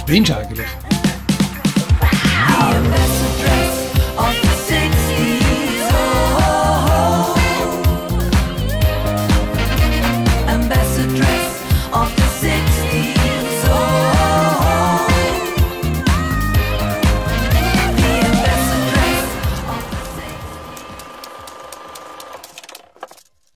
Spinnst du eigentlich?